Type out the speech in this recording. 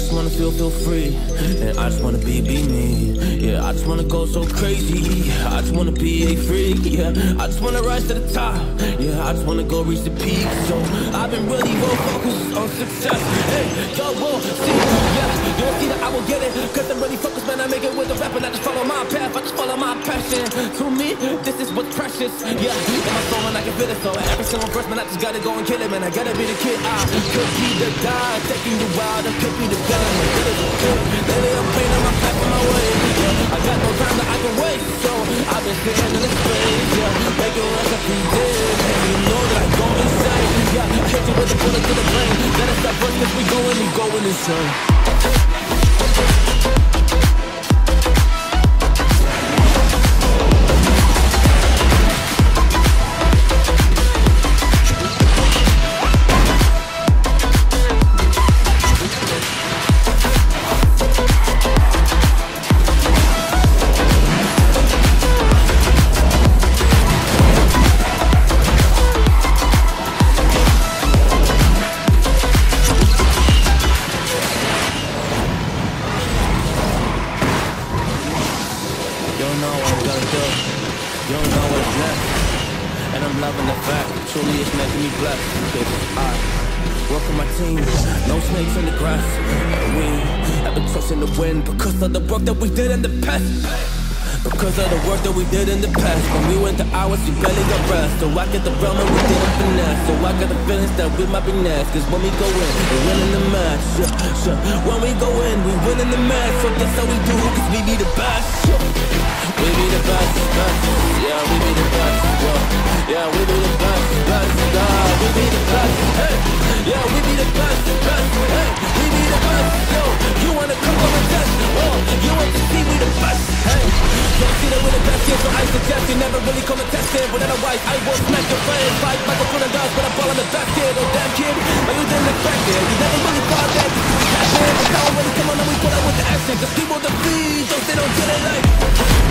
feel feel free, and I just wanna be, be me. Yeah, I just wanna go so crazy. I just wanna be a freak. Yeah, I just wanna rise to the top. Yeah, I just wanna go reach the peak. So I've been really more focused on success. Hey, yo, whoa, see, yeah, you won't see that I will get it. Cause I'm really focused, man. I make it with the rap, and I just follow my path. I just follow my passion. To me, this precious. Yeah, in my soul, and I can feel it. So every single verse, man, I just gotta go and kill it, man. I gotta be the kid. I could be the guy taking you wild. I could be the villain. Good. Lately, I'm pain on my path on my way. I got no time that I can waste. So I've been sitting in the space. Yeah, making runs every day. And you know that I go insane. Yeah, hit you with a bullet to the brain. Us stop first, cause we going and going insane. Trusting the wind because of the work that we did in the past. Because of the work that we did in the past. When we went to hours, we barely got rest. So I get the realm and we didn't finesse So I got the feelings that we might be next. Cause when we go in, we win in the match. Yeah, yeah. When we go in, we win in the match. So that's how we do, cause we be the best. Yeah. We be the best, best. Yeah, we be the best, yeah. Yeah, we be the best never really come and test it. But otherwise, I won't smack your friend. Fight like a full of dogs, but I'm balling the best kid. Oh, damn kid, but you didn't. You never really thought that this would happen. But now when we come on and we put up with the action. Cause people defeat, those they don't get it like.